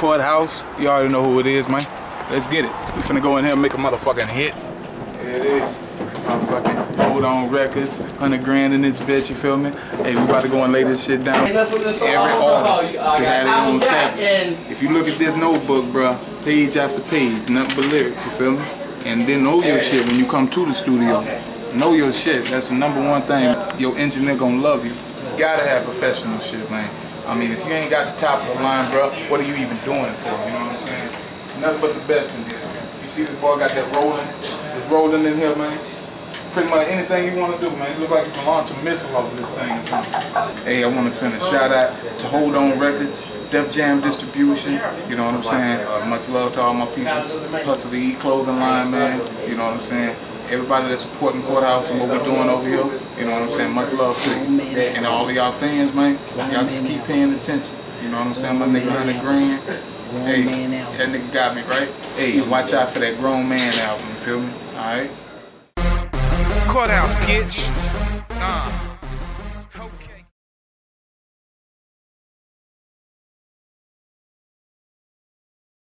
Courthouse. You already know who it is, man. Let's get it. We finna go in here and make a motherfucking hit. Here it is. Motherfucking hold on records. 100 grand in this bitch, you feel me? Hey, we about to go and lay this shit down. Every artist should have their own tablet. If you look at this notebook, bro, page after page, nothing but lyrics, you feel me? And then know your shit when you come to the studio. Know your shit. That's the number one thing. Your engineer gonna love you. Gotta have professional shit, man. I mean, if you ain't got the top of the line, bro, what are you even doing it for? You know what I'm saying? Nothing but the best in here. You see this boy got that rolling? It's rolling in here, man. Pretty much anything you want to do, man. You look like you can launch a missile off of this thing. Hey, I want to send a shout out to Hold On Records, Def Jam Distribution. You know what I'm saying? Uh, much love to all my people. Hustle the E clothing line, man. You know what I'm saying? Everybody that's supporting Courthouse and what we're doing over here. You know what I'm saying? Much love to you. And all of y'all fans, man. Y'all just keep paying attention. You know what I'm saying? My nigga 100 grand. Hey, that nigga got me, right? Hey, watch out for that Grown Man album, you feel me? Alright? Courthouse, bitch. Uh.